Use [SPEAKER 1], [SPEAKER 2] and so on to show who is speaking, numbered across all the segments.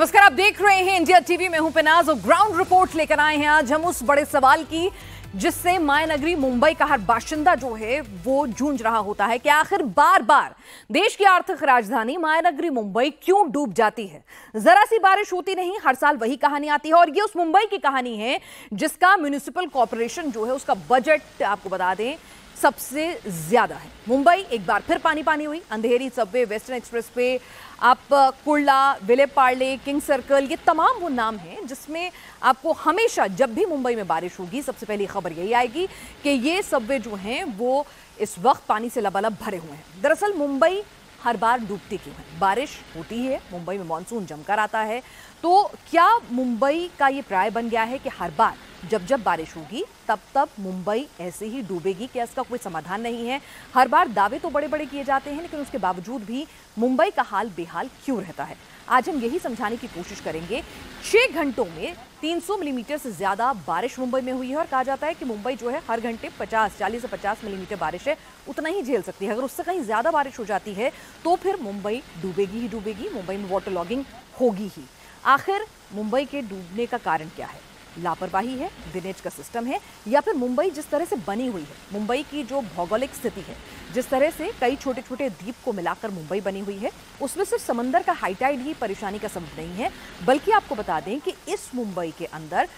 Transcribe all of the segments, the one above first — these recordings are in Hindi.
[SPEAKER 1] नमस्कार, आप देख रहे हैं इंडिया टीवी। में हूँ पिनाज और ग्राउंड रिपोर्ट लेकर आए हैं आज हम उस बड़े सवाल की, जिससे मायनगरी, मुंबई का हर बाशिंदा जो है, वो जूझ रहा होता है कि आखिर बार बार देश की आर्थिक राजधानी मायनगरी, मुंबई क्यों डूब जाती है? जरा सी बारिश होती नहीं, हर साल वही कहानी आती है। और ये उस मुंबई की कहानी है, जिसका म्यूनिसिपल कॉरपोरेशन जो है, उसका बजट आपको बता दें, सबसे ज़्यादा है। मुंबई एक बार फिर पानी पानी हुई, अंधेरी सबवे वेस्टर्न एक्सप्रेस पे आप कुर्ला विले पार्ले किंग सर्कल, ये तमाम वो नाम हैं जिसमें आपको हमेशा जब भी मुंबई में बारिश होगी, सबसे पहली खबर यही आएगी कि ये सबवे जो हैं, वो इस वक्त पानी से लबालब भरे हुए हैं। दरअसल मुंबई हर बार डूबती क्यों है? बारिश होती है, मुंबई में मानसून जमकर आता है। तो क्या मुंबई का ये प्राय बन गया है कि हर बार जब जब बारिश होगी, तब तब मुंबई ऐसे ही डूबेगी क्या इसका कोई समाधान नहीं है। हर बार दावे तो बड़े बड़े किए जाते हैं, लेकिन उसके बावजूद भी मुंबई का हाल बेहाल क्यों रहता है? आज हम यही समझाने की कोशिश करेंगे। छह घंटों में 300 मिलीमीटर से ज़्यादा बारिश मुंबई में हुई है और कहा जाता है कि मुंबई जो है हर घंटे 50 40 से 50 मिलीमीटर बारिश है, उतना ही झेल सकती है। अगर उससे कहीं ज़्यादा बारिश हो जाती है तो फिर मुंबई डूबेगी ही डूबेगी, मुंबई में वाटर लॉगिंग होगी ही। आखिर मुंबई के डूबने का कारण क्या है? लापरवाही है? ड्रेनेज का सिस्टम है? या फिर मुंबई जिस तरह से बनी हुई है, मुंबई की जो भौगोलिक स्थिति है, जिस तरह से कई छोटे छोटे द्वीप को मिलाकर मुंबई बनी हुई है, उसमें सिर्फ़ समंदर का हाईटाइड ही परेशानी का सबब नहीं है, बल्कि आपको बता दें कि इस मुंबई के अंदर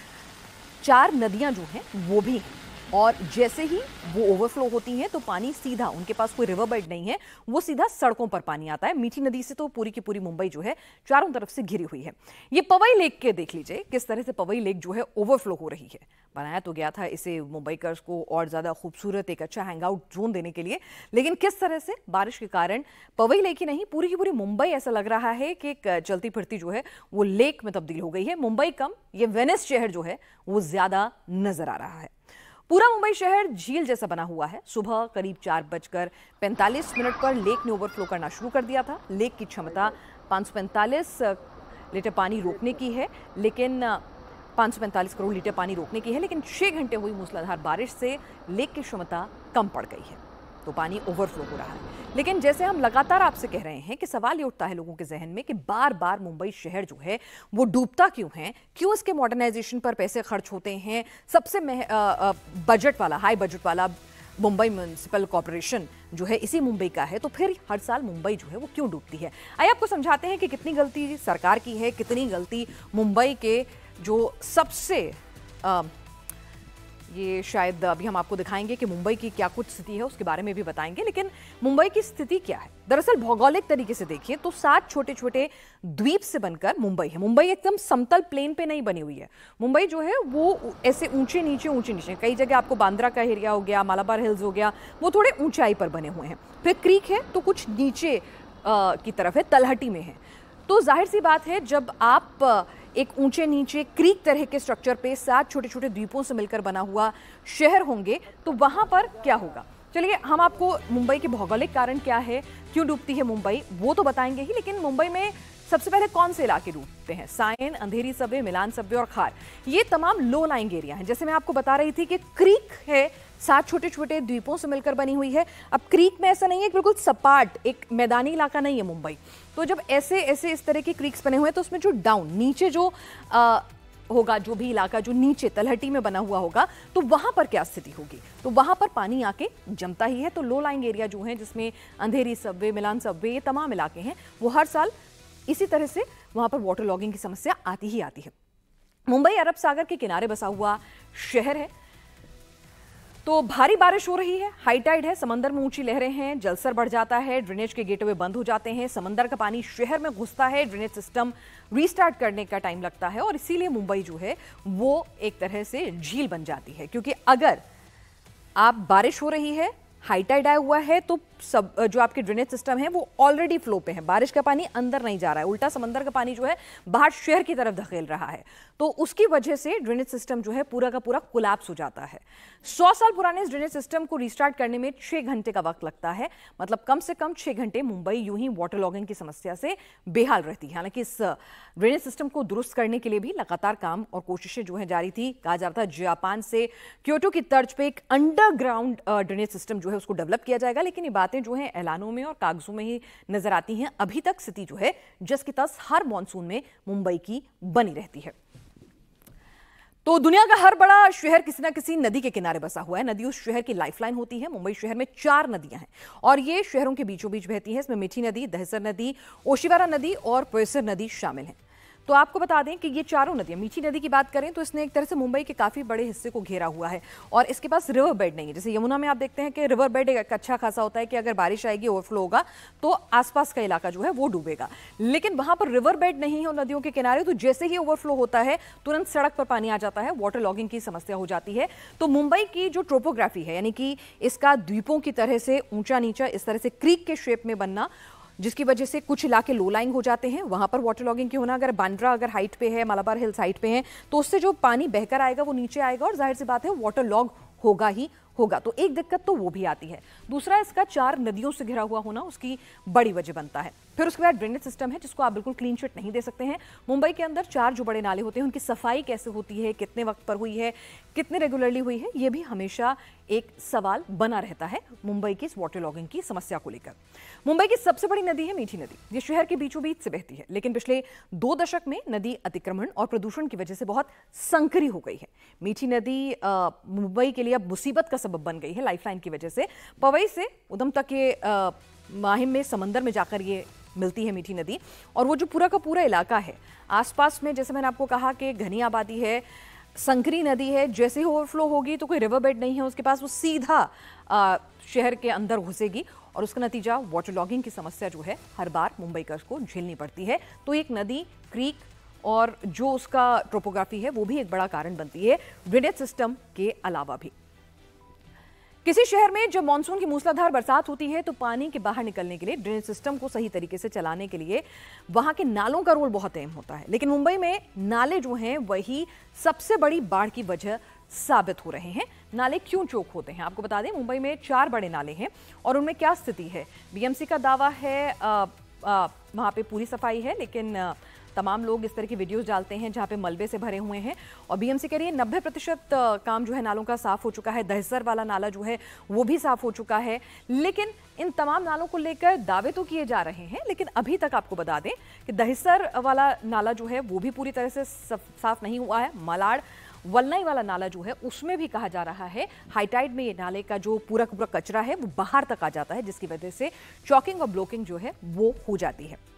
[SPEAKER 1] चार नदियाँ जो हैं, वो भी हैं। और जैसे ही वो ओवरफ्लो होती हैं तो पानी सीधा, उनके पास कोई रिवर बेड नहीं है, वो सीधा सड़कों पर पानी आता है। मीठी नदी से तो पूरी की पूरी मुंबई जो है, चारों तरफ़ से घिरी हुई है। ये पवई लेक के देख लीजिए, किस तरह से पवई लेक जो है ओवरफ्लो हो रही है। बनाया तो गया था इसे मुंबईकर्स को और ज़्यादा खूबसूरत, एक अच्छा हैंग आउट जोन देने के लिए। लेकिन किस तरह से बारिश के कारण पवई लेक ही नहीं, पूरी की पूरी मुंबई ऐसा लग रहा है कि एक चलती फिरती जो है, वो लेक में तब्दील हो गई है। मुंबई कम, ये वेनिस शहर जो है, वो ज़्यादा नज़र आ रहा है। पूरा मुंबई शहर झील जैसा बना हुआ है। सुबह करीब चार बजकर पैंतालीस मिनट पर लेक ने ओवरफ्लो करना शुरू कर दिया था। लेक की क्षमता पाँच सौ पैंतालीस लीटर पानी रोकने की है, लेकिन 545 करोड़ लीटर पानी रोकने की है, लेकिन छः घंटे हुई मूसलाधार बारिश से लेक की क्षमता कम पड़ गई है। तो पानी ओवरफ्लो हो रहा है। लेकिन जैसे हम लगातार आपसे कह रहे हैं कि सवाल ये उठता है लोगों के जहन में कि बार बार मुंबई शहर जो है वो डूबता क्यों है? क्यों इसके मॉडर्नाइजेशन पर पैसे खर्च होते हैं? सबसे बजट वाला हाई बजट वाला मुंबई म्यूनसिपल कॉरपोरेशन जो है इसी मुंबई का है। तो फिर हर साल मुंबई जो है वो क्यों डूबती है? आइए आपको समझाते हैं कि कितनी गलती सरकार की है कितनी गलती मुंबई के जो सबसे आ, ये शायद अभी हम आपको दिखाएँगे कि मुंबई की क्या कुछ स्थिति है, उसके बारे में भी बताएँगे, लेकिन मुंबई की स्थिति क्या है? दरअसल भौगोलिक तरीके से देखिए तो सात छोटे छोटे द्वीप से बनकर मुंबई है। मुंबई एकदम समतल प्लेन पे नहीं बनी हुई है। मुंबई जो है, वो ऐसे ऊँचे नीचे ऊँचे नीचे कई जगह आपको बांद्रा का एरिया हो गया, मालाबार हिल्स हो गया, वो थोड़े ऊंचाई पर बने हुए हैं। फिर क्रीक है तो कुछ नीचे की तरफ़ है, तलहटी में है। तो ज़ाहिर सी बात है, जब आप एक ऊँचे नीचे क्रीक तरह के स्ट्रक्चर पे सात छोटे छोटे द्वीपों से मिलकर बना हुआ शहर होंगे। तो वहाँ पर क्या होगा? चलिए, हम आपको मुंबई के भौगोलिक कारण क्या है, क्यों डूबती है मुंबई, वो तो बताएँगे ही, लेकिन मुंबई में सबसे पहले कौन से इलाके डूबते हैं? सायन, अंधेरी सब्वे मिलान सब्वे और खार। ये तमाम लो लाइंग एरिया हैं। जैसे मैं आपको बता रही थी कि क्रीक है सात छोटे छोटे द्वीपों से मिलकर बनी हुई है। अब क्रीक में ऐसा नहीं है बिल्कुल सपाट एक मैदानी इलाका नहीं है मुंबई। तो जब ऐसे ऐसे इस तरह के क्रीक्स बने हुए हैं तो उसमें जो डाउन नीचे जो आ, होगा जो भी इलाका जो नीचे तलहटी में बना हुआ होगा तो वहाँ पर क्या स्थिति होगी? तो वहाँ पर पानी आके जमता ही है। तो लो लाइंग एरिया जो है जिसमें अंधेरी सबवे मिलान सबवे ये तमाम इलाके हैं वो हर साल इसी तरह से वहाँ पर वाटर लॉगिंग की समस्या आती ही आती है। मुंबई अरब सागर के किनारे बसा हुआ शहर है। तो भारी बारिश हो रही है हाईटाइड है, समंदर में ऊँची लहरें हैं जलसर बढ़ जाता है ड्रेनेज के गेटवे बंद हो जाते हैं, समंदर का पानी शहर में घुसता है ड्रेनेज सिस्टम रीस्टार्ट करने का टाइम लगता है और इसीलिए मुंबई जो है, वो एक तरह से झील बन जाती है। क्योंकि अगर आप बारिश हो रही है हाईटाइड आया हुआ है तो सब जो आपके ड्रेनेज सिस्टम है, वो ऑलरेडी फ्लो पे है। बारिश का पानी अंदर नहीं जा रहा है। उल्टा समंदर का पानी जो है, बाहर शहर की तरफ़ धकेल रहा है। तो उसकी वजह से ड्रेनेज सिस्टम जो है, पूरा का पूरा कोलैप्स हो जाता है। सौ साल पुराने इस ड्रेनेज सिस्टम को रिस्टार्ट करने में छह घंटे का वक्त लगता है। मतलब कम से कम छह घंटे मुंबई यूँ ही वाटर लॉगिंग की समस्या से बेहाल रहती है। हालाँकि इस ड्रेनेज सिस्टम को दुरुस्त करने के लिए भी लगातार काम और कोशिशें जो है जारी थी। कहा जा रहा था जापान से क्योटो की तर्ज पर एक अंडरग्राउंड ड्रेनेज सिस्टम जो है, उसको डेवलप किया जाएगा। लेकिन ये बातें जो हैं ऐलानों में और कागजों में ही नज़र आती हैं। अभी तक स्थिति जो है, जस की तस हर मानसून में मुंबई की बनी रहती है। तो दुनिया का हर बड़ा शहर किसी ना किसी नदी के किनारे बसा हुआ है। नदी उस शहर की लाइफलाइन होती है। मुंबई शहर में चार नदियाँ हैं और ये शहरों के बीचों बीच बहती हैं। इसमें मीठी नदी, दहसर नदी, ओशिवारा नदी और पैसर नदी शामिल हैं। तो आपको बता दें कि ये चारों नदियाँ, मीठी नदी की बात करें तो इसने एक तरह से मुंबई के काफ़ी बड़े हिस्से को घेरा हुआ है और इसके पास रिवर बेड नहीं है। जैसे यमुना में आप देखते हैं कि रिवर बेड एक अच्छा खासा होता है कि अगर बारिश आएगी ओवरफ्लो होगा तो आसपास का इलाका जो है वो डूबेगा। लेकिन वहाँ पर रिवर बेड नहीं है नदियों के किनारे तो जैसे ही ओवरफ्लो होता है, तुरंत सड़क पर पानी आ जाता है वाटर लॉगिंग की समस्या हो जाती है। तो मुंबई की जो ट्रोपोग्राफी है, यानी कि इसका द्वीपों की तरह से ऊँचा नीचा इस तरह से क्रीक के शेप में बनना जिसकी वजह से कुछ इलाके लो लाइंग हो जाते हैं। वहाँ पर वाटर लॉगिंग की होना? अगर बांड्रा अगर हाइट पे है, मलाबार हिल्स हाइट पे है तो उससे जो पानी बहकर आएगा, वो नीचे आएगा और ज़ाहिर सी बात है वाटर लॉग होगा ही होगा। तो एक दिक्कत तो वो भी आती है। दूसरा, इसका चार नदियों से घिरा हुआ होना उसकी बड़ी वजह बनता है। फिर उसके बाद ड्रेनेज सिस्टम है, जिसको आप बिल्कुल क्लीन चिट नहीं दे सकते हैं। मुंबई के अंदर चार जो बड़े नाले होते हैं, उनकी सफ़ाई कैसे होती है, कितने वक्त पर हुई है, कितने रेगुलरली हुई है, ये भी हमेशा एक सवाल बना रहता है मुंबई की इस वाटर लॉगिंग की समस्या को लेकर। मुंबई की सबसे बड़ी नदी है मीठी नदी, ये शहर के बीचों बीच से बहती है, लेकिन पिछले दो दशक में नदी अतिक्रमण और प्रदूषण की वजह से बहुत संकरी हो गई है। मीठी नदी मुंबई के लिए अब मुसीबत का सबब बन गई है लाइफलाइन की वजह से। पवई से उधम तक ये माहिम में, समंदर में जाकर ये मिलती है मीठी नदी। और वो जो पूरा का पूरा इलाका है आसपास में जैसे मैंने आपको कहा कि घनी आबादी है संकरी नदी है जैसे ही ओवरफ्लो होगी तो कोई रिवर बेड नहीं है उसके पास वो सीधा आ, शहर के अंदर घुसेगी। और उसका नतीजा वाटर लॉगिंग की समस्या जो है हर बार मुंबई कर्ज को झेलनी पड़ती है। तो एक नदी क्रीक और जो उसका ट्रोपोग्राफी है वो भी एक बड़ा कारण बनती है। ड्रेनेज सिस्टम के अलावा भी। किसी शहर में जब मानसून की मूसलाधार बरसात होती है तो पानी के बाहर निकलने के लिए ड्रेनेज सिस्टम को सही तरीके से चलाने के लिए वहाँ के नालों का रोल बहुत अहम होता है। लेकिन मुंबई में नाले जो हैं वही सबसे बड़ी बाढ़ की वजह साबित हो रहे हैं। नाले क्यों चोक होते हैं आपको बता दें मुंबई में चार बड़े नाले हैं और उनमें क्या स्थिति है? बीएमसी का दावा है वहाँ पे पूरी सफ़ाई है लेकिन आ, तमाम लोग इस तरह की वीडियोस डालते हैं जहाँ पे मलबे से भरे हुए हैं। और बीएमसी कह रही है, नब्बे प्रतिशत काम जो है नालों का साफ़ हो चुका है। दहसर वाला नाला जो है, वो भी साफ़ हो चुका है। लेकिन इन तमाम नालों को लेकर दावे तो किए जा रहे हैं, लेकिन अभी तक आपको बता दें कि दहसर वाला नाला जो है, वो भी पूरी तरह से साफ़ नहीं हुआ है। मलाड़ वलनाई वाला नाला जो है, उसमें भी कहा जा रहा है। हाईटाइड में ये नाले का जो पूरा पूरा कचरा है, वो बाहर तक आ जाता है, जिसकी वजह से चौकिंग और ब्लॉकिंग जो है, वो हो जाती है।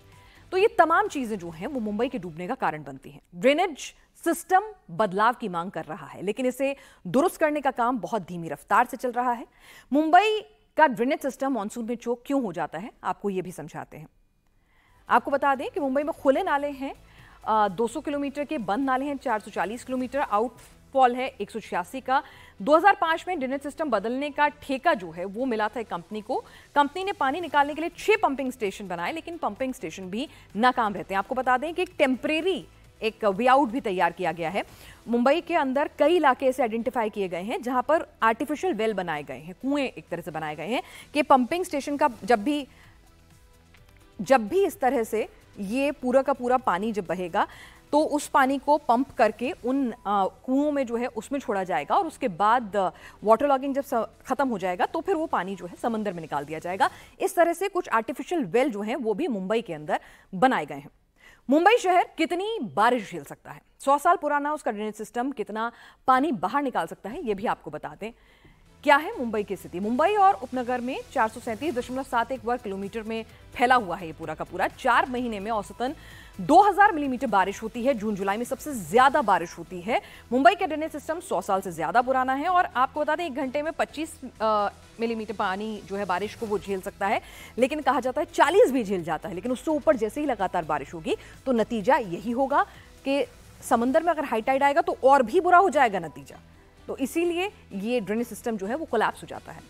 [SPEAKER 1] तो ये तमाम चीज़ें जो हैं, वो मुंबई के डूबने का कारण बनती हैं। ड्रेनेज सिस्टम बदलाव की मांग कर रहा है, लेकिन इसे दुरुस्त करने का काम बहुत धीमी रफ्तार से चल रहा है। मुंबई का ड्रेनेज सिस्टम मानसून में चोक क्यों हो जाता है, आपको ये भी समझाते हैं। आपको बता दें कि मुंबई में खुले नाले हैं 200 किलोमीटर के बंद नाले हैं 440 किलोमीटर आउट फॉल है एक का। 2005 में ड्रेनेज सिस्टम बदलने का ठेका जो है, वो मिला था एक कंपनी को। कंपनी ने पानी निकालने के लिए छह पंपिंग स्टेशन बनाए, लेकिन पंपिंग स्टेशन भी नाकाम रहते हैं। आपको बता दें कि एक टेम्परेरी एक वे आउट भी तैयार किया गया है। मुंबई के अंदर कई इलाके ऐसे आइडेंटिफाई किए गए हैं, जहाँ पर आर्टिफिशियल वेल बनाए गए हैं, कुएँ एक तरह से बनाए गए हैं, कि पंपिंग स्टेशन का जब भी जब भी इस तरह से ये पूरा का पूरा पानी जब बहेगा तो उस पानी को पंप करके उन कुओं में जो है उसमें छोड़ा जाएगा और उसके बाद वाटर लॉगिंग जब खत्म हो जाएगा तो फिर वो पानी जो है समंदर में निकाल दिया जाएगा। इस तरह से कुछ आर्टिफिशियल वेल जो है वो भी मुंबई के अंदर बनाए गए हैं। मुंबई शहर कितनी बारिश झेल सकता है? सौ साल पुराना उसका ड्रेनेज सिस्टम कितना पानी बाहर निकाल सकता है, ये भी आपको बता दें। क्या है मुंबई की स्थिति? मुंबई और उपनगर में चार वर्ग किलोमीटर में फैला हुआ है ये पूरा का पूरा। चार महीने में औसतन 2000 मिलीमीटर बारिश होती है, जून जुलाई में सबसे ज़्यादा बारिश होती है। मुंबई का ड्रेनेज सिस्टम 100 साल से ज़्यादा पुराना है और आपको बता दें, एक घंटे में 25 मिलीमीटर पानी जो है बारिश को वो झेल सकता है। लेकिन कहा जाता है 40 भी झेल जाता है, लेकिन उससे ऊपर जैसे ही लगातार बारिश होगी तो नतीजा यही होगा कि समंदर में अगर हाईटाइड आएगा तो और भी बुरा हो जाएगा नतीजा। तो इसीलिए ये ड्रेनेज सिस्टम जो है वो कोलैप्स हो जाता है।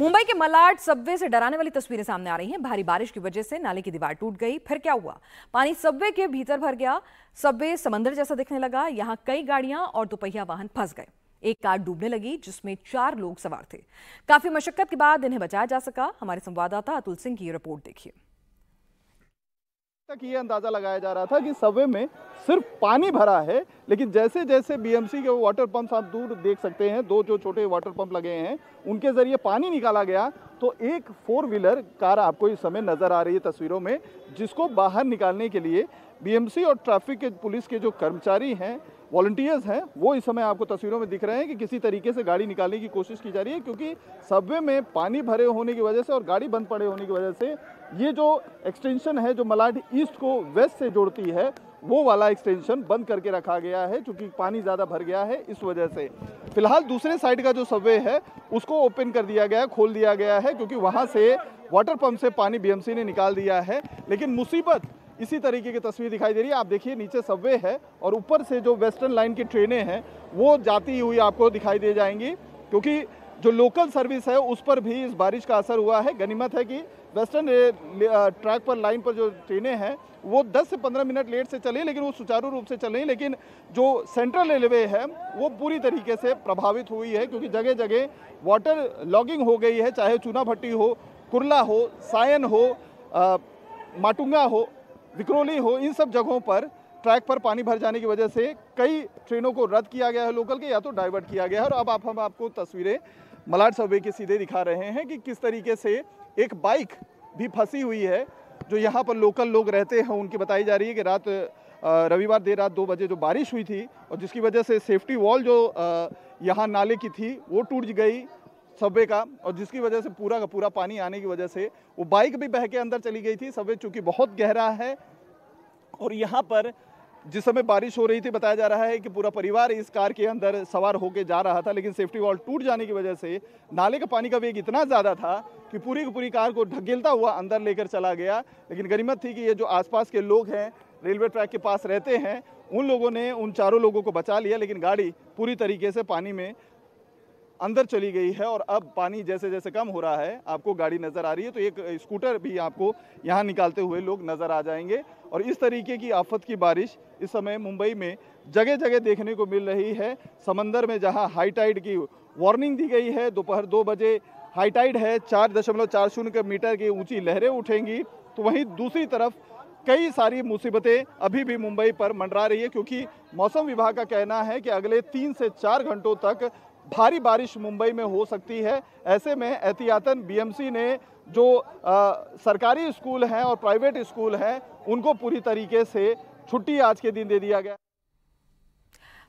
[SPEAKER 1] मुंबई के मलाड सबवे से डराने वाली तस्वीरें सामने आ रही हैं। भारी बारिश की वजह से नाले की दीवार टूट गई। फिर क्या हुआ? पानी सबवे के भीतर भर गया। सबवे समंदर जैसा दिखने लगा। यहाँ कई गाड़ियाँ और दोपहिया वाहन फंस गए। एक कार डूबने लगी, जिसमें चार लोग सवार थे। काफ़ी मशक्कत के बाद इन्हें बचाया जा सका। हमारे संवाददाता अतुल सिंह की रिपोर्ट देखिए।
[SPEAKER 2] तक ये अंदाज़ा लगाया जा रहा था कि सबवे में सिर्फ़ पानी भरा है, लेकिन जैसे जैसे बीएमसी के वाटर पंप आप दूर देख सकते हैं, दो जो छोटे वाटर पंप लगे हैं, उनके ज़रिए पानी निकाला गया तो एक फोर व्हीलर कार आपको इस समय नज़र आ रही है तस्वीरों में, जिसको बाहर निकालने के लिए बीएमसी और ट्रैफ़िक के, पुलिस के जो कर्मचारी हैं वॉल्टियर्स हैं, वो इस समय आपको तस्वीरों में दिख रहे हैं कि किसी तरीके से गाड़ी निकालने की कोशिश की जा रही है, क्योंकि सबवे में पानी भरे होने की वजह से और गाड़ी बंद पड़े होने की वजह से ये जो एक्सटेंशन है, जो मलाड ईस्ट को वेस्ट से जोड़ती है, वो वाला एक्सटेंशन बंद करके रखा गया है क्योंकि पानी ज़्यादा भर गया है इस वजह से। फ़िलहाल दूसरे साइड का जो सबवे है, उसको ओपन कर दिया गया, खोल दिया गया है, क्योंकि वहाँ से वाटर पंप से पानी बीएमसी ने निकाल दिया है, लेकिन मुसीबत इसी तरीके की तस्वीर दिखाई दे रही है। आप देखिए नीचे सबवे है और ऊपर से जो वेस्टर्न लाइन की ट्रेनें हैं वो जाती हुई आपको दिखाई दे जाएँगी। क्योंकि जो लोकल सर्विस है उस पर भी इस बारिश का असर हुआ है। गनीमत है कि वेस्टर्न ट्रैक पर लाइन पर जो ट्रेनें हैं वो 10 से 15 मिनट लेट से चली लेकिन वो सुचारू रूप से चल रही लेकिन जो सेंट्रल रेलवे है वो पूरी तरीके से प्रभावित हुई है। क्योंकि जगह जगह वाटर लॉगिंग हो गई है चाहे चूना भट्टी हो कुरला हो सायन हो आ, माटुंगा हो विक्रोली हो, इन सब जगहों पर ट्रैक पर पानी भर जाने की वजह से कई ट्रेनों को रद्द किया गया है लोकल के, या तो डाइवर्ट किया गया है। और अब आप, हम आपको तस्वीरें मलाड सबवे के सीधे दिखा रहे हैं कि किस तरीके से एक बाइक भी फंसी हुई है, जो यहाँ पर लोकल लोग रहते हैं, उनकी बताई जा रही है कि रात रविवार देर रात दो बजे जो बारिश हुई थी, और जिसकी वजह से सेफ्टी वॉल जो यहाँ नाले की थी, वो टूट गई। सबवे का, और जिसकी वजह से पूरा का पूरा पानी आने की वजह से वो बाइक भी बह के अंदर चली गई थी, सबवे चूँकि बहुत गहरा है। और यहाँ पर जिस समय बारिश हो रही थी, बताया जा रहा है कि पूरा परिवार इस कार के अंदर सवार होकर जा रहा था, लेकिन सेफ्टी वॉल टूट जाने की वजह से नाले का पानी का वेग इतना ज़्यादा था कि पूरी की पूरी कार को ढकेलता हुआ अंदर लेकर चला गया। लेकिन गरीमत थी कि ये जो आसपास के लोग हैं, रेलवे ट्रैक के पास रहते हैं, उन लोगों ने उन चारों लोगों को बचा लिया, लेकिन गाड़ी पूरी तरीके से पानी में अंदर चली गई है और अब पानी जैसे जैसे कम हो रहा है, आपको गाड़ी नज़र आ रही है तो एक स्कूटर भी आपको यहाँ निकालते हुए लोग नज़र आ जाएँगे। और इस तरीके की आफत की बारिश इस समय मुंबई में जगह जगह देखने को मिल रही है। समंदर में जहाँ हाई टाइड की वार्निंग दी गई है, दोपहर दो बजे हाई टाइड है, चार दशमलव चार शून्य मीटर की ऊँची लहरें उठेंगी तो वहीं दूसरी तरफ़ कई सारी मुसीबतें अभी भी मुंबई पर मंडरा रही है, क्योंकि मौसम विभाग का कहना है कि अगले तीन से चार घंटों तक भारी बारिश मुंबई में हो सकती है। ऐसे में एहतियातन बीएमसी ने जो आ, सरकारी स्कूल हैं और प्राइवेट स्कूल हैं उनको पूरी तरीके से छुट्टी आज के दिन दे दिया गया।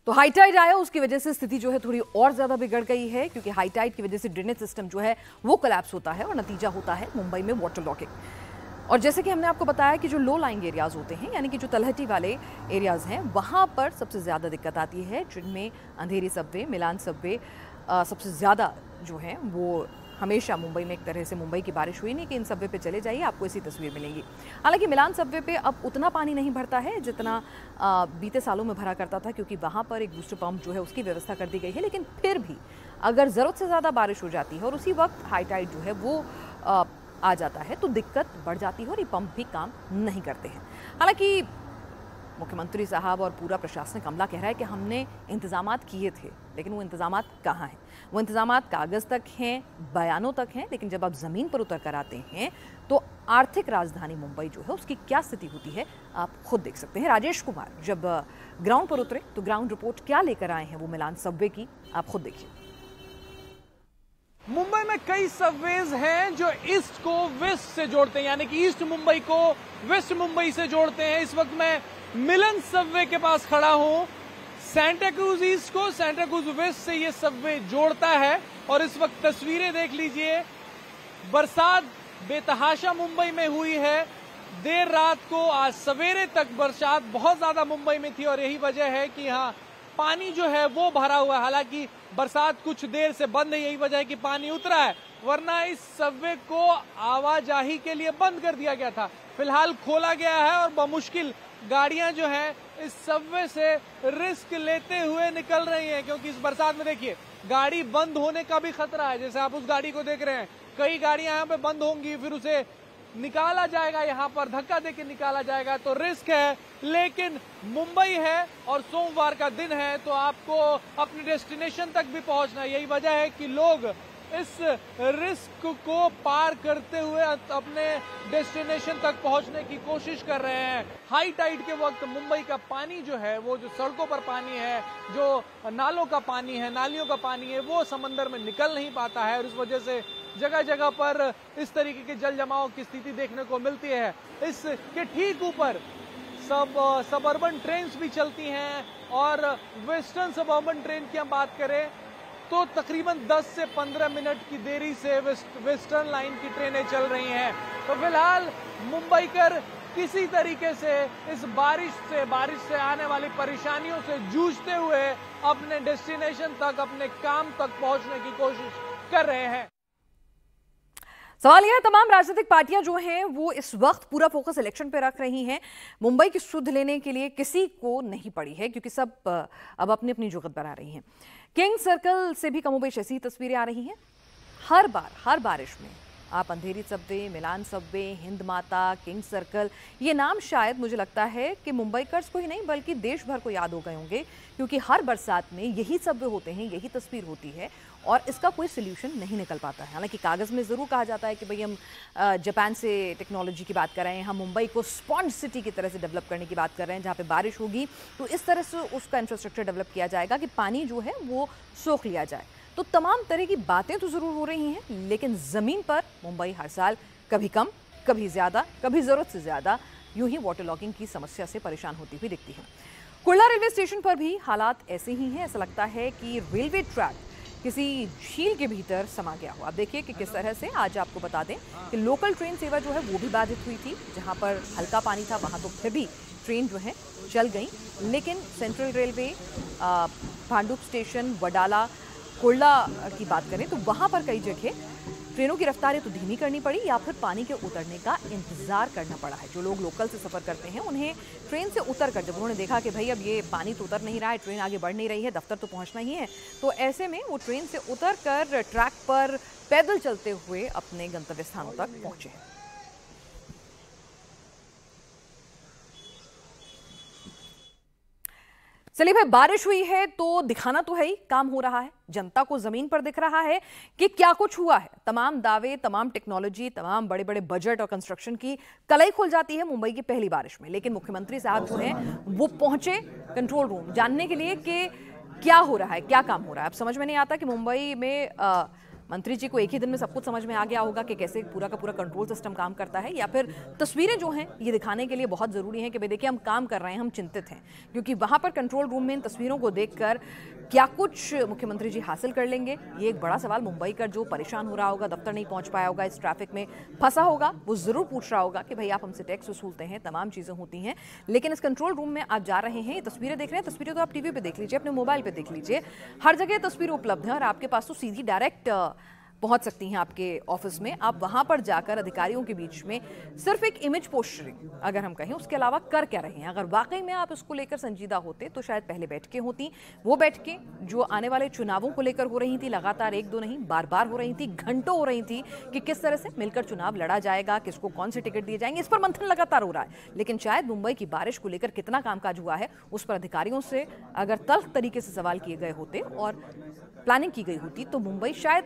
[SPEAKER 1] तो हाईटाइड आया उसकी वजह से स्थिति जो है थोड़ी और ज़्यादा बिगड़ गई है क्योंकि हाईटाइड की वजह से ड्रेनेज सिस्टम जो है वो कलेप्स होता है और नतीजा होता है मुंबई में वाटर लॉकिंग और जैसे कि हमने आपको बताया कि जो लो लाइंग एरियाज़ होते हैं यानी कि जो तलहटी वाले एरियाज़ हैं वहाँ पर सबसे ज़्यादा दिक्कत आती है जिनमें अंधेरी सबवे मिलान सबवे सबसे ज़्यादा जो है वो हमेशा मुंबई में एक तरह से मुंबई की बारिश हुई नहीं कि इन सबवे पे चले जाइए आपको ऐसी तस्वीर मिलेंगी। हालाँकि मिलान सबवे पे अब उतना पानी नहीं भरता है जितना आ, बीते सालों में भरा करता था क्योंकि वहाँ पर एक बूस्टर पंप जो है उसकी व्यवस्था कर दी गई है लेकिन फिर भी अगर ज़रूरत से ज़्यादा बारिश हो जाती है और उसी वक्त हाई टाइड जो है वो आ जाता है तो दिक्कत बढ़ जाती है और ये पंप भी काम नहीं करते हैं। हालाँकि मुख्यमंत्री साहब और पूरा प्रशासनिक अमला कह रहा है कि हमने इंतज़ाम किए थे, लेकिन वो इंतज़ाम कहाँ हैं? वो इंतज़ाम कागज़ तक हैं, बयानों तक हैं, लेकिन जब आप ज़मीन पर उतर कर आते हैं तो आर्थिक राजधानी मुंबई जो है, उसकी क्या स्थिति होती है, आप खुद देख सकते हैं। राजेश कुमार, जब ग्राउंड पर उतरे तो ग्राउंड रिपोर्ट क्या लेकर आए हैं वो मिलान सबवे की, आप खुद देखिए।
[SPEAKER 3] मुंबई में कई सबवेज हैं जो ईस्ट को वेस्ट से जोड़ते हैं, यानी कि ईस्ट मुंबई को वेस्ट मुंबई से जोड़ते हैं। इस वक्त मैं मिलन सबवे के पास खड़ा हूँ। सेंटा क्रूज ईस्ट को सेंटा क्रूज वेस्ट से ये सबवे जोड़ता है। और इस वक्त तस्वीरें देख लीजिए। बरसात बेतहाशा मुंबई में हुई है। देर रात को आज सवेरे तक बरसात बहुत ज़्यादा मुंबई में थी और यही वजह है कि यहाँ पानी जो है वो भरा हुआ है। हालाँकि बरसात कुछ देर से बंद है, यही वजह है कि पानी उतरा है। वरना इस सबवे को आवाजाही के लिए बंद कर दिया गया था। फ़िलहाल खोला गया है और बमुश्किल गाड़ियाँ जो है, इस सबवे से रिस्क लेते हुए निकल रही हैं, क्योंकि इस बरसात में देखिए, गाड़ी बंद होने का भी खतरा है। जैसे आप उस गाड़ी को देख रहे हैं, कई गाड़ियाँ यहाँ पे बंद होंगी, फिर उसे निकाला जाएगा, यहाँ पर धक्का देके निकाला जाएगा तो रिस्क है, लेकिन मुंबई है और सोमवार का दिन है तो आपको अपने डेस्टिनेशन तक भी पहुँचना यही वजह है कि लोग इस रिस्क को पार करते हुए अपने डेस्टिनेशन तक पहुँचने की कोशिश कर रहे हैं। हाई टाइड के वक्त मुंबई का पानी जो है, वो जो सड़कों पर पानी है, जो नालों का पानी है, नालियों का पानी है, वो समंदर में निकल नहीं पाता है, और इस वजह से जगह जगह पर इस तरीके के जल जमाव की स्थिति देखने को मिलती है। इसके ठीक ऊपर सब सबर्बन ट्रेन भी चलती हैं और वेस्टर्न सबर्बन ट्रेन की हम बात करें तो तकरीबन 10 से 15 मिनट की देरी से वेस्ट, वेस्टर्न लाइन की ट्रेनें चल रही हैं। तो फ़िलहाल मुंबई कर किसी तरीके से इस बारिश से बारिश से आने वाली परेशानियों से जूझते हुए अपने डेस्टिनेशन तक अपने काम तक पहुँचने की कोशिश कर रहे हैं।
[SPEAKER 1] सवाल यह है, तमाम राजनीतिक पार्टियाँ जो हैं, वो इस वक्त पूरा फोकस इलेक्शन पे रख रही हैं। मुंबई की शुद्ध लेने के लिए किसी को नहीं पड़ी है, क्योंकि सब अब अपनी अपनी जुगत बना रही हैं। किंग सर्कल से भी कमोबेश ऐसी तस्वीरें आ रही हैं। हर बार, हर बारिश में आप Andheri subway, Milan subway, Hind Mata, king circle, ये नाम शायद मुझे लगता है कि मुंबई कर्ज को ही नहीं, बल्कि देश भर को याद हो गए होंगे, क्योंकि हर बरसात में यही सबवे होते हैं, यही तस्वीर होती है। और इसका कोई सोल्यूशन नहीं निकल पाता है। हालाँकि कागज़ में ज़रूर कहा जाता है कि भाई हम जापान से टेक्नोलॉजी की बात कर रहे हैं, हम मुंबई को स्पॉन्ज सिटी की तरह से डेवलप करने की बात कर रहे हैं, जहाँ पे बारिश होगी तो इस तरह से उसका इंफ्रास्ट्रक्चर डेवलप किया जाएगा कि पानी जो है वो सोख लिया जाए। तो तमाम तरह की बातें तो ज़रूर हो रही हैं, लेकिन ज़मीन पर मुंबई हर साल कभी कम, कभी ज़्यादा, कभी ज़रूरत से ज़्यादा, यूँ ही वाटर लॉगिंग की समस्या से परेशान होती हुई दिखती है। कुल्ला रेलवे स्टेशन पर भी हालात ऐसे ही हैं, ऐसा लगता है कि रेलवे ट्रैक किसी झील के भीतर समा गया हो आप देखिए कि किस तरह से आज आपको बता दें कि लोकल ट्रेन सेवा जो है वो भी बाधित हुई थी जहाँ पर हल्का पानी था वहाँ तो फिर भी ट्रेन जो है चल गई। लेकिन Central Railway Bhandup station Wadala कोल्ला की बात करें तो वहाँ पर कई जगह ट्रेनों की रफ्तारें तो धीमी करनी पड़ी या फिर पानी के उतरने का इंतज़ार करना पड़ा है। जो लोग लोकल से सफ़र करते हैं, उन्हें ट्रेन से उतर कर जब उन्होंने देखा कि भाई अब ये पानी तो उतर नहीं रहा है, ट्रेन आगे बढ़ नहीं रही है, दफ्तर तो पहुँचना ही है तो ऐसे में वो ट्रेन से उतर कर ट्रैक पर पैदल चलते हुए अपने गंतव्य स्थानों तक पहुँचे हैं। चलिए भाई बारिश हुई है तो दिखाना तो है ही काम हो रहा है। जनता को ज़मीन पर दिख रहा है कि क्या कुछ हुआ है। तमाम दावे तमाम टेक्नोलॉजी तमाम बड़े बड़े बजट और कंस्ट्रक्शन की कलई खुल जाती है मुंबई की पहली बारिश में। लेकिन मुख्यमंत्री साहब जो हैं वो पहुँचे कंट्रोल रूम जानने के लिए कि क्या हो रहा है क्या काम हो रहा है। अब समझ में नहीं आता कि मुंबई में आ, मंत्री जी को एक ही दिन में सब कुछ समझ में आ गया होगा कि कैसे पूरा का पूरा कंट्रोल सिस्टम काम करता है, या फिर तस्वीरें जो हैं, ये दिखाने के लिए बहुत ज़रूरी है कि भाई देखिए, हम काम कर रहे हैं, हम चिंतित हैं। क्योंकि वहाँ पर कंट्रोल रूम में इन तस्वीरों को देखकर क्या कुछ मुख्यमंत्री जी हासिल कर लेंगे? ये एक बड़ा सवाल मुंबई का, जो परेशान हो रहा होगा, दफ्तर नहीं पहुँच पाया होगा, इस ट्रैफ़िक में फंसा होगा, वो ज़रूर पूछ रहा होगा कि भाई आप हमसे टैक्स वसूलते हैं, तमाम चीज़ें होती हैं, लेकिन इस कंट्रोल रूम में आप जा रहे हैं, ये तस्वीरें देख रहे हैं, तस्वीरें तो आप टीवी पर देख लीजिए, अपने मोबाइल पर देख लीजिए। हर जगह तस्वीरें उपलब्ध हैं और आपके पास तो सीधी डायरेक्ट पहुँच सकती हैं आपके ऑफ़िस में। आप वहाँ पर जाकर अधिकारियों के बीच में सिर्फ़ एक इमेज पोस्टरिंग अगर हम कहें, उसके अलावा कर क्या रहे हैं? अगर वाकई में आप इसको लेकर संजीदा होते तो शायद पहले बैठकें होती। वो बैठकें जो आने वाले चुनावों को लेकर हो रही थी, लगातार एक दो नहीं बार बार हो रही थी, घंटों हो रही थी कि किस तरह से मिलकर चुनाव लड़ा जाएगा, किसको कौन से टिकट दिए जाएँगे, इस पर मंथन लगातार हो रहा है। लेकिन शायद मुंबई की बारिश को लेकर कितना कामकाज हुआ है, उस पर अधिकारियों से अगर तल्ख तरीके से सवाल किए गए होते और प्लानिंग की गई होती तो मुंबई शायद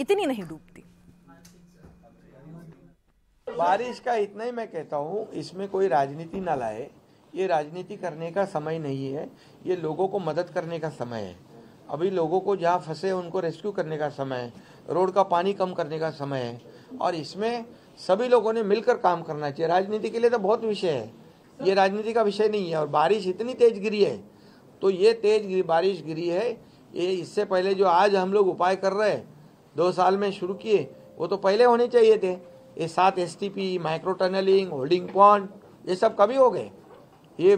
[SPEAKER 1] इतनी नहीं डूबती।
[SPEAKER 4] बारिश का इतना ही मैं कहता हूँ, इसमें कोई राजनीति ना लाए। ये राजनीति करने का समय नहीं है, ये लोगों को मदद करने का समय है। अभी लोगों को जहाँ फंसे उनको रेस्क्यू करने का समय है, रोड का पानी कम करने का समय है। और इसमें सभी लोगों ने मिलकर काम करना चाहिए। राजनीति के लिए तो बहुत विषय है। ये राजनीति का विषय नहीं है, और बारिश इतनी तेज गिरी है। तो ये तेज गिरी, बारिश गिरी है, ये इससे पहले जो आज हम लोग उपाय कर रहे हैं दो साल में शुरू किए, वो तो पहले होने चाहिए थे। ये सात एस माइक्रो टनलिंग होल्डिंग पॉन्ड ये सब कभी हो गए। ये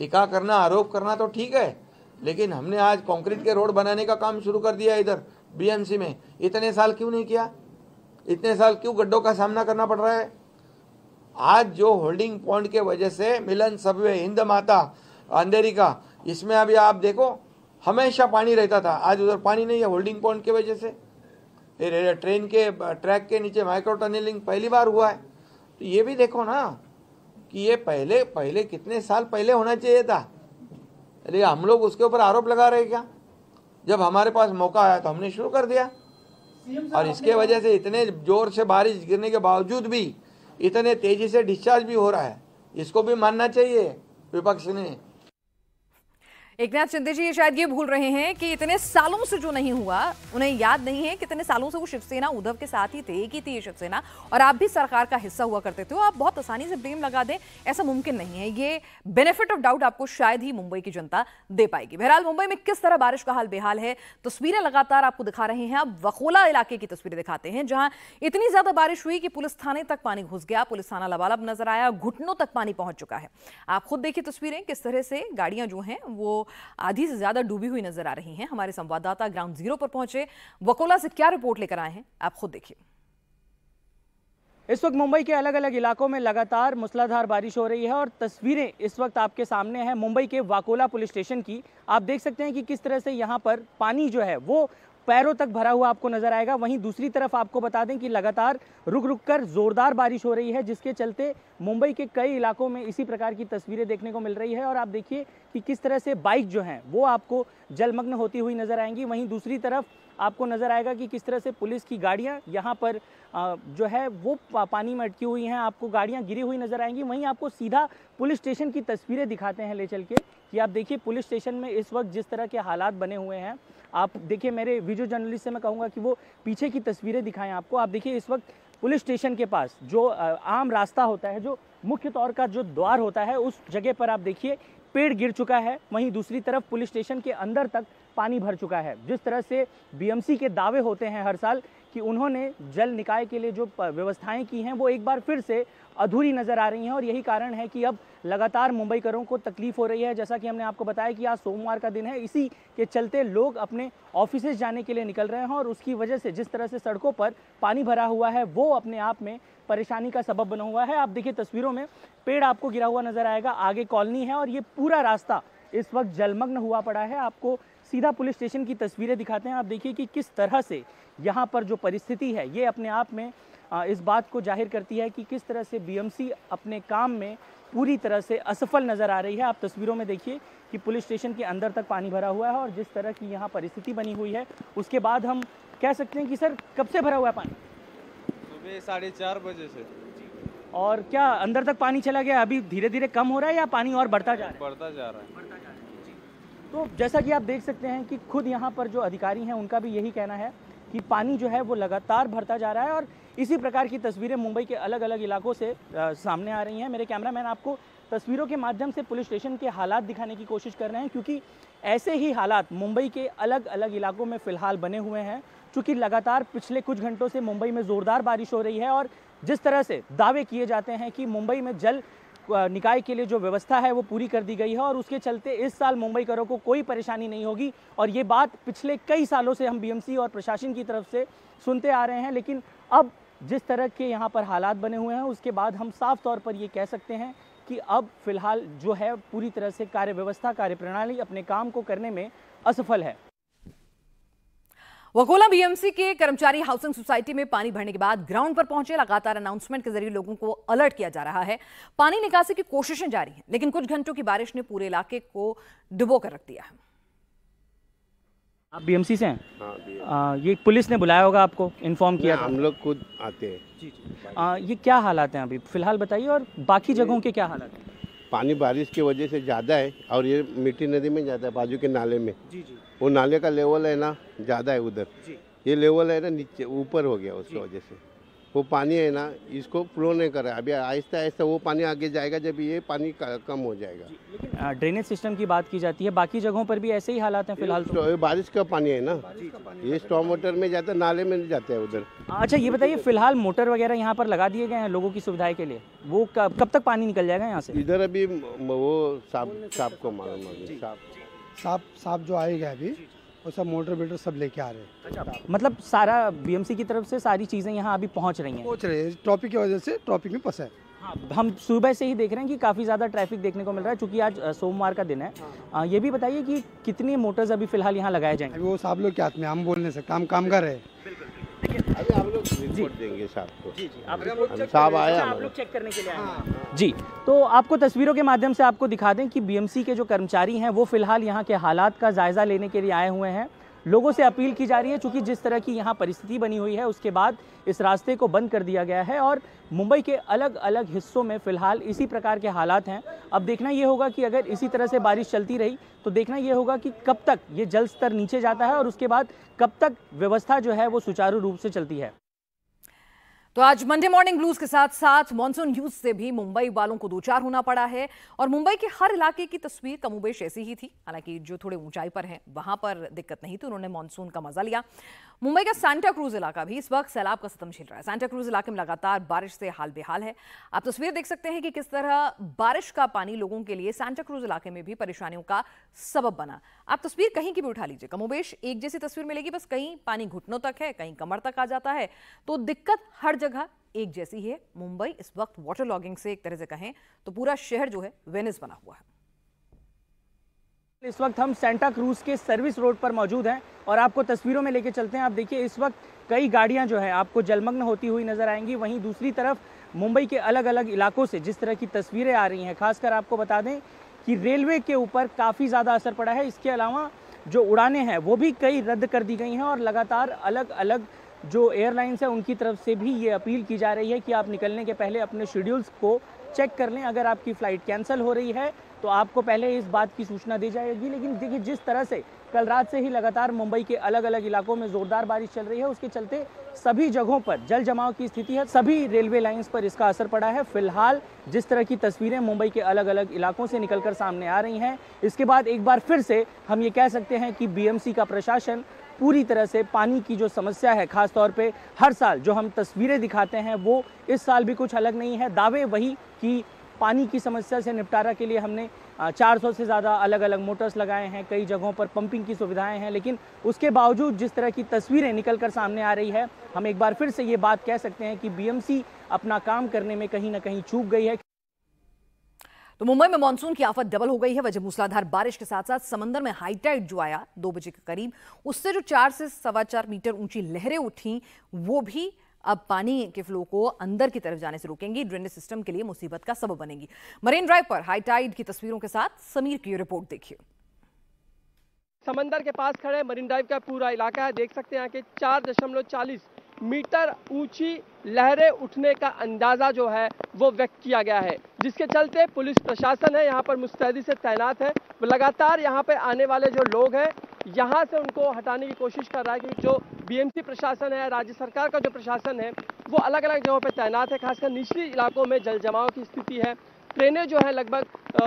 [SPEAKER 4] टिका करना, आरोप करना तो ठीक है, लेकिन हमने आज कंक्रीट के रोड बनाने का काम शुरू कर दिया इधर बीएमसी में। इतने साल क्यों नहीं किया? इतने साल क्यों गड्ढों का सामना करना पड़ रहा है? आज जो होल्डिंग पॉइंट के वजह से मिलन सबवे, हिंद माता, अंधेरी का, इसमें अभी आप देखो, हमेशा पानी रहता था, आज उधर पानी नहीं है होल्डिंग पॉइंट की वजह से। ट्रेन के ट्रैक के नीचे माइक्रो टनलिंग पहली बार हुआ है। तो ये भी देखो ना कि ये पहले पहले कितने साल पहले होना चाहिए था। अरे हम लोग उसके ऊपर आरोप लगा रहे क्या? जब हमारे पास मौका आया तो हमने शुरू कर दिया। और इसके वजह से इतने ज़ोर से बारिश गिरने के बावजूद भी इतने तेज़ी से डिस्चार्ज भी हो रहा है। इसको भी मानना चाहिए विपक्ष ने।
[SPEAKER 1] एक नाथ शिंदे जी, ये शायद ये भूल रहे हैं कि इतने सालों से जो नहीं हुआ, उन्हें याद नहीं है कितने सालों से वो शिवसेना, उद्धव के साथ ही थे, एक ही थी ये शिवसेना, और आप भी सरकार का हिस्सा हुआ करते थे। आप बहुत आसानी से ब्लेम लगा दें, ऐसा मुमकिन नहीं है। ये बेनिफिट ऑफ़ डाउट आपको शायद ही मुंबई की जनता दे पाएगी। बहरहाल, मुंबई में किस तरह बारिश का हाल बेहाल है, तस्वीरें लगातार आपको दिखा रहे हैं। आप वकोला इलाके की तस्वीरें दिखाते हैं, जहाँ इतनी ज़्यादा बारिश हुई कि पुलिस थाने तक पानी घुस गया। पुलिस थाना लबालब नज़र आया, घुटनों तक पानी पहुँच चुका है। आप खुद देखिए तस्वीरें, किस तरह से गाड़ियाँ जो हैं, वो आधी से ज़्यादा डूबी हुई नज़र आ रही हैं। हमारे संवाददाता ग्राउंड ज़ीरो पर पहुँचे। वकोला से क्या रिपोर्ट लेकर आए हैं? आप खुद देखिए।
[SPEAKER 5] इस वक्त मुंबई के अलग अलग इलाकों में लगातार मूसलाधार बारिश हो रही है और तस्वीरें इस वक्त आपके सामने हैं। मुंबई के वाकोला पुलिस स्टेशन की। आप देख सकते हैं कि किस तरह से यहाँ पर पानी जो है, वो पैरों तक भरा हुआ आपको नज़र आएगा। वहीं दूसरी तरफ़ आपको बता दें कि लगातार रुक रुक कर जोरदार बारिश हो रही है, जिसके चलते मुंबई के कई इलाकों में इसी प्रकार की तस्वीरें देखने को मिल रही है। और आप देखिए कि किस तरह से बाइक जो हैं, वो आपको जलमग्न होती हुई नज़र आएँगी। वहीं दूसरी तरफ़ आपको नज़र आएगा कि किस तरह से पुलिस की गाड़ियाँ यहाँ पर जो है, वो पानी में अटकी हुई हैं। आपको गाड़ियाँ गिरी हुई नज़र आएँगी। वहीं आपको सीधा पुलिस स्टेशन की तस्वीरें दिखाते हैं ले चल के कि आप देखिए, पुलिस स्टेशन में इस वक्त जिस तरह के हालात बने हुए हैं। आप देखिए, मेरे वीडियो जर्नलिस्ट से मैं कहूँगा कि वो पीछे की तस्वीरें दिखाएँ आपको। आप देखिए, इस वक्त पुलिस स्टेशन के पास जो आम रास्ता होता है, जो मुख्य तौर का जो द्वार होता है, उस जगह पर आप देखिए, पेड़ गिर चुका है। वहीं दूसरी तरफ़ पुलिस स्टेशन के अंदर तक पानी भर चुका है। जिस तरह से बीएमसी के दावे होते हैं हर साल कि उन्होंने जल निकाय के लिए जो व्यवस्थाएँ की हैं, वो एक बार फिर से अधूरी नज़र आ रही हैं और यही कारण है कि अब लगातार मुंबईकरों को तकलीफ़ हो रही है। जैसा कि हमने आपको बताया कि आज सोमवार का दिन है, इसी के चलते लोग अपने ऑफ़िस जाने के लिए निकल रहे हैं और उसकी वजह से जिस तरह से सड़कों पर पानी भरा हुआ है, वो अपने आप में परेशानी का सबब बना हुआ है। आप देखिए तस्वीरों में पेड़ आपको गिरा हुआ नज़र आएगा, आगे कॉलोनी है और ये पूरा रास्ता इस वक्त जलमग्न हुआ पड़ा है। आपको सीधा पुलिस स्टेशन की तस्वीरें दिखाते हैं। आप देखिए कि किस तरह से यहाँ पर जो परिस्थिति है ये अपने आप में इस बात को ज़ाहिर करती है कि किस तरह से बीएमसी अपने काम में पूरी तरह से असफल नज़र आ रही है। आप तस्वीरों में देखिए कि पुलिस स्टेशन के अंदर तक पानी भरा हुआ है और जिस तरह की यहाँ परिस्थिति बनी हुई है उसके बाद हम कह सकते हैं कि सर कब से भरा हुआ है पानी?
[SPEAKER 6] सुबह साढ़े चार बजे से।
[SPEAKER 5] और क्या अंदर तक पानी चला गया? अभी धीरे धीरे कम हो रहा है या पानी और बढ़ता जा रहा है।
[SPEAKER 6] बढ़ता जा रहा है।
[SPEAKER 5] तो जैसा कि आप देख सकते हैं कि खुद यहाँ पर जो अधिकारी हैं उनका भी यही कहना है कि पानी जो है वो लगातार भरता जा रहा है और इसी प्रकार की तस्वीरें मुंबई के अलग अलग इलाकों से आ, सामने आ रही हैं। मेरे कैमरामैन आपको तस्वीरों के माध्यम से पुलिस स्टेशन के हालात दिखाने की कोशिश कर रहे हैं क्योंकि ऐसे ही हालात मुंबई के अलग अलग इलाकों में फ़िलहाल बने हुए हैं चूँकि लगातार पिछले कुछ घंटों से मुंबई में ज़ोरदार बारिश हो रही है और जिस तरह से दावे किए जाते हैं कि मुंबई में जल निकाय के लिए जो व्यवस्था है वो पूरी कर दी गई है और उसके चलते इस साल मुंबई करों को कोई परेशानी नहीं होगी। और ये बात पिछले कई सालों से हम बीएमसी और प्रशासन की तरफ़ से सुनते आ रहे हैं, लेकिन अब जिस तरह के यहाँ पर हालात बने हुए हैं, उसके बाद हम साफ़ तौर पर ये कह सकते हैं कि अब फ़िलहाल जो है पूरी तरह से कार्य व्यवस्था कार्य प्रणाली अपने काम को करने में असफल है।
[SPEAKER 1] वकोला बीएमसी के कर्मचारी हाउसिंग सोसाइटी में पानी भरने के बाद ग्राउंड पर पहुँचे लगातार अनाउंसमेंट के ज़रिए लोगों को अलर्ट किया जा रहा है। पानी निकासी की कोशिशें जारी हैं लेकिन कुछ घंटों की बारिश ने पूरे इलाके को डुबो कर रख दिया है।
[SPEAKER 5] आप बीएमसी से हैं? हाँ ये पुलिस ने बुलाया होगा आपको इन्फॉर्म किया
[SPEAKER 7] हम लोग खुद आते हैं।
[SPEAKER 5] जी जी। आ, ये क्या हालात हैं अभी? फ़िलहाल बताइए और बाकी जगहों के क्या हालात हैं?
[SPEAKER 7] पानी बारिश की वजह से ज़्यादा है और ये मिट्टी नदी में ज़्यादा है बाजू के नाले में। जी जी। वो नाले का लेवल है ना ज़्यादा है उधर। ये लेवल है ना नीचे ऊपर हो गया उसकी वजह से। वो पानी है ना इसको फ्लो नहीं कर रहा अभी आहिस्ता आहिस्ता वो पानी आगे जाएगा जब ये पानी कम हो जाएगा।
[SPEAKER 5] लेकिन ड्रेनेज सिस्टम की बात की जाती है। बाकी जगहों पर भी ऐसे ही हालात हैं फ़िलहाल
[SPEAKER 7] तो। बारिश का पानी है ना? ये स्टॉम वाटर में जाता है नाले में जाता है उधर।
[SPEAKER 5] अच्छा ये बताइए फ़िलहाल मोटर वगैरह यहाँ पर लगा दिए गए हैं लोगों की सुविधाएँ के लिए? वो कब कब तक पानी निकल जाएगा यहाँ से?
[SPEAKER 7] इधर अभी वो साहब साहब को मालूम
[SPEAKER 8] साहब साहब जो। आएगा अभी वो सब मोटर वेटर सब लेके आ रहे हैं।
[SPEAKER 5] अच्छा मतलब सारा बीएमसी की तरफ़ से सारी चीज़ें यहाँ अभी पहुँच रही हैं?
[SPEAKER 8] पहुँच रहे हैं। ट्रॉपिक की वजह से ट्रॉपिक में फंसा हाँ।
[SPEAKER 5] हम सुबह से ही देख रहे हैं कि काफ़ी ज़्यादा ट्रैफ़िक देखने को मिल रहा है क्योंकि आज सोमवार का दिन है। हाँ। ये भी बताइए कि कितनी मोटर्स अभी फ़िलहाल यहाँ लगाए जाएँगे?
[SPEAKER 8] वो साहब लोग के हाथ में हम बोल नहीं सकते हम काम कर रहे हैं।
[SPEAKER 7] अभी आप लोग रिपोर्ट देंगे साहब को।
[SPEAKER 5] जी जी आप
[SPEAKER 7] साहब आया
[SPEAKER 5] आप लोग चेक करने के लिए आए जी तो आपको तस्वीरों के माध्यम से आपको दिखा दें कि बीएमसी के जो कर्मचारी हैं वो फ़िलहाल यहाँ के हालात का जायजा लेने के लिए आए हुए हैं। लोगों से अपील की जा रही है, चूँकि जिस तरह की यहाँ परिस्थिति बनी हुई है, उसके बाद इस रास्ते को बंद कर दिया गया है और मुंबई के अलग अलग हिस्सों में फ़िलहाल इसी प्रकार के हालात हैं। अब देखना ये होगा कि अगर इसी तरह से बारिश चलती रही तो देखना ये होगा कि कब तक ये जल स्तर नीचे जाता है और उसके बाद कब तक व्यवस्था जो है वो सुचारू रूप से चलती है।
[SPEAKER 1] तो आज मंडे मॉर्निंग ब्लूज के साथ साथ मानसून न्यूज़ से भी मुंबई वालों को दो चार होना पड़ा है और मुंबई के हर इलाके की तस्वीर कमोबेश ऐसी ही थी। हालाँकि जो थोड़े ऊंचाई पर हैं, वहाँ पर दिक्कत नहीं थी, उन्होंने मानसून का मज़ा लिया। मुंबई का सांता क्रूज इलाका भी इस वक्त सैलाब का सतम झेल रहा है। सांता क्रूज इलाके में लगातार बारिश से हाल बेहाल है। आप तस्वीर देख सकते हैं कि किस तरह बारिश का पानी लोगों के लिए सांता क्रूज इलाके में भी परेशानियों का सबब बना। आप तस्वीर कहीं की भी उठा लीजिए। कमोबेश एक जैसी तस्वीर मिलेगी, बस कहीं पानी घुटनों तक है, कहीं कमर तक आ जाता है। तो दिक्कत हर जगह एक जैसी है मुंबई इस वक्त वाटर लॉगिंग से एक तरह से कहें तो पूरा शहर जो है वेनिस बना हुआ है।
[SPEAKER 5] इस वक्त हम सेंटा क्रूज के सर्विस रोड पर मौजूद हैं और आपको तस्वीरों में लेके चलते हैं। आप देखिए, इस वक्त कई गाड़ियाँ जो है आपको जलमग्न होती हुई नज़र आएँगी। वहीं दूसरी तरफ़ मुंबई के अलग अलग इलाकों से जिस तरह की तस्वीरें आ रही हैं, खासकर आपको बता दें कि रेलवे के ऊपर काफ़ी ज़्यादा असर पड़ा है। इसके अलावा जो उड़ानें हैं, वो भी कई रद्द कर दी गई हैं और लगातार अलग अलग जो एयरलाइंस है, उनकी तरफ़ से भी ये अपील की जा रही है कि आप निकलने के पहले अपने शेड्यूल्स को चेक कर लें। अगर आपकी फ़्लाइट कैंसिल हो रही है तो आपको पहले इस बात की सूचना दी जाएगी। लेकिन देखिए, जिस तरह से कल रात से ही लगातार मुंबई के अलग अलग इलाकों में जोरदार बारिश चल रही है, उसके चलते सभी जगहों पर जल जमाव की स्थिति है। सभी रेलवे लाइंस पर इसका असर पड़ा है। फ़िलहाल जिस तरह की तस्वीरें मुंबई के अलग अलग इलाकों से निकलकर सामने आ रही हैं, इसके बाद एक बार फिर से हम ये कह सकते हैं कि बीएमसी का प्रशासन पूरी तरह से पानी की जो समस्या है, खास तौर पे हर साल जो हम तस्वीरें दिखाते हैं, वो इस साल भी कुछ अलग नहीं है। दावे वही कि पानी की समस्या से निपटारा के लिए हमने 400 से ज़्यादा अलग अलग मोटर्स लगाए हैं, कई जगहों पर पंपिंग की सुविधाएँ हैं, लेकिन उसके बावजूद जिस तरह की तस्वीरें निकल कर सामने आ रही है, हम एक बार फिर से ये बात कह सकते हैं कि बीएमसी अपना काम करने में कहीं ना कहीं चूक गई है।
[SPEAKER 1] तो मुंबई में मानसून की आफत डबल हो गई है। वजह मूसलाधार बारिश के साथ साथ समंदर में हाई टाइड जो आया दो बजे के करीब, उससे जो चार से सवा चार मीटर ऊँची लहरें उठी, वो भी अब पानी के फ्लो को अंदर की तरफ़ जाने से रोकेंगी। ड्रेनेज सिस्टम के लिए मुसीबत का सबब बनेगी। मरीन ड्राइव पर हाई टाइड की तस्वीरों के साथ समीर की रिपोर्ट देखिए।
[SPEAKER 9] समंदर के पास खड़े मरीन ड्राइव का पूरा इलाका है। देख सकते हैं कि चार दशमलव चालीस मीटर ऊँची लहरें उठने का अंदाज़ा जो है, वो व्यक्त किया गया है। जिसके चलते पुलिस प्रशासन है, यहाँ पर मुस्तैदी से तैनात है। वो लगातार यहाँ पे आने वाले जो लोग हैं, यहाँ से उनको हटाने की कोशिश कर रहा है क्योंकि जो बीएमसी प्रशासन है, राज्य सरकार का जो प्रशासन है, वो अलग अलग जगहों पर तैनात है। खासकर निचली इलाकों में जल जमाव की स्थिति है। ट्रेनें जो है, लगभग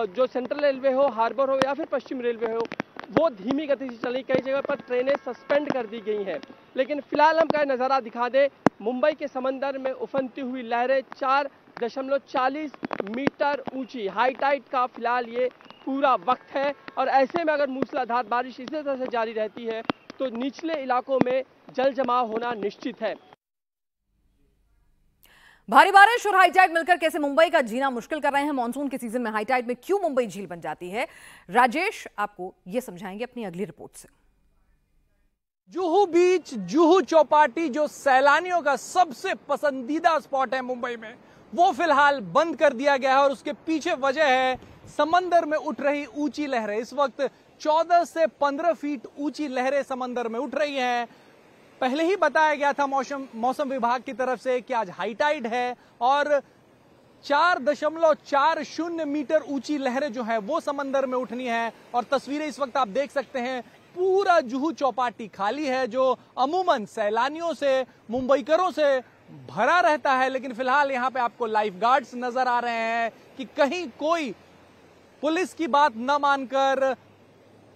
[SPEAKER 9] जो सेंट्रल रेलवे हो, हार्बर हो या फिर पश्चिम रेलवे हो वो धीमी गति से चली कई जगह पर ट्रेनें सस्पेंड कर दी गई हैं। लेकिन फ़िलहाल हम क्या नज़ारा दिखा दें, मुंबई के समंदर में उफनती हुई लहरें चार दशमलव चालीस मीटर ऊँची हाई टाइट का फ़िलहाल ये पूरा वक्त है। और ऐसे में अगर मूसलाधार बारिश इसी तरह से जारी रहती है तो निचले इलाकों में जल जमाव होना निश्चित है।
[SPEAKER 1] भारी बारिश और हाईटाइड मिलकर कैसे मुंबई का जीना मुश्किल कर रहे हैं। मानसून के सीज़न में हाईटाइड में क्यों मुंबई झील बन जाती है? राजेश, आपको यह समझाएँगे अपनी अगली रिपोर्ट से।
[SPEAKER 3] जुहू बीच, जुहू चौपाटी जो सैलानियों का सबसे पसंदीदा स्पॉट है मुंबई में, वो फ़िलहाल बंद कर दिया गया है और उसके पीछे वजह है, समंदर में उठ रही ऊँची लहरें। इस वक्त 14 से 15 फीट ऊँची लहरें समंदर में उठ रही हैं। पहले ही बताया गया था मौसम मौसम विभाग की तरफ़ से कि आज हाई टाइड है और चार दशमलव चार शून्य मीटर ऊँची लहरें जो है वो समंदर में उठनी है और तस्वीरें इस वक्त आप देख सकते हैं। पूरा जुहू चौपाटी खाली है जो अमूमन सैलानियों से, मुंबईकरों से भरा रहता है। लेकिन फ़िलहाल यहाँ पे आपको लाइफ नज़र आ रहे हैं कि कहीं कोई पुलिस की बात न मानकर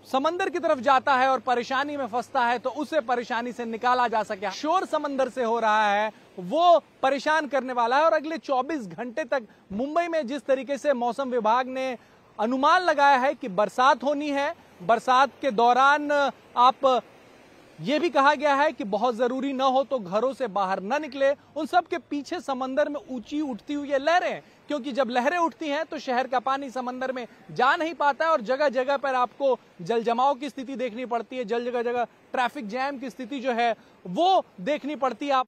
[SPEAKER 3] समंदर की तरफ़ जाता है और परेशानी में फंसता है तो उसे परेशानी से निकाला जा सके। शोर समंदर से हो रहा है, वो परेशान करने वाला है और अगले 24 घंटे तक मुंबई में जिस तरीके से मौसम विभाग ने अनुमान लगाया है कि बरसात होनी है, बरसात के दौरान आप ये भी कहा गया है कि बहुत ज़रूरी ना हो तो घरों से बाहर ना निकले। उन सब के पीछे समंदर में ऊँची उठती हुई लहरें, क्योंकि जब लहरें उठती हैं तो शहर का पानी समंदर में जा नहीं पाता है और जगह जगह पर आपको जल जमाव की स्थिति देखनी पड़ती है जल जगह जगह ट्रैफ़िक जैम की स्थिति जो है वो देखनी पड़ती है आप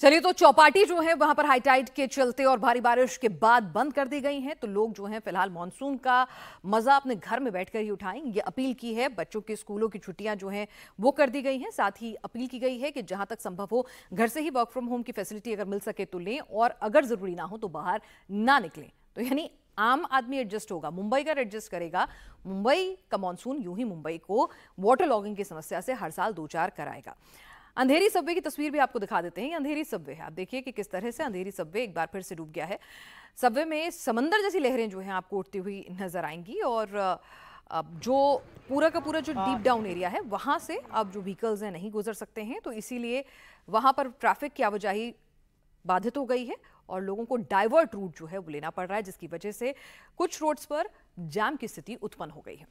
[SPEAKER 1] चलिए तो चौपाटी जो है, वहाँ पर हाई टाइड के चलते और भारी बारिश के बाद बंद कर दी गई हैं। तो लोग जो हैं, फ़िलहाल मानसून का मज़ा अपने घर में बैठकर ही उठाएँ। ये अपील की है, बच्चों के स्कूलों की छुट्टियाँ जो हैं, वो कर दी गई हैं। साथ ही अपील की गई है कि जहाँ तक संभव हो, घर से ही वर्क फ्रॉम होम की फैसिलिटी अगर मिल सके तो लें और अगर ज़रूरी ना हो तो बाहर ना निकलें। तो यानी आम आदमी एडजस्ट होगा, मुंबई का एडजस्ट करेगा। मुंबई का मानसून यूँ ही मुंबई को वाटर लॉगिंग की समस्या से हर साल दो चार कराएगा। अंधेरी सब्वे की तस्वीर भी आपको दिखा देते हैं ये अंधेरी सब्वे है। आप देखिए कि किस तरह से अंधेरी सब्वे एक बार फिर से डूब गया है। सब्वे में समंदर जैसी लहरें जो हैं आपको उठती हुई नज़र आएँगी और अब जो पूरा का पूरा जो डीप डाउन एरिया है वहाँ से अब जो व्हीकल्स हैं नहीं गुजर सकते हैं तो इसीलिए वहाँ पर ट्रैफ़िक की आवाजाही बाधित हो गई है और लोगों को डाइवर्ट रूट जो है वो लेना पड़ रहा है जिसकी वजह से कुछ रोड्स पर जाम की स्थिति उत्पन्न हो गई है।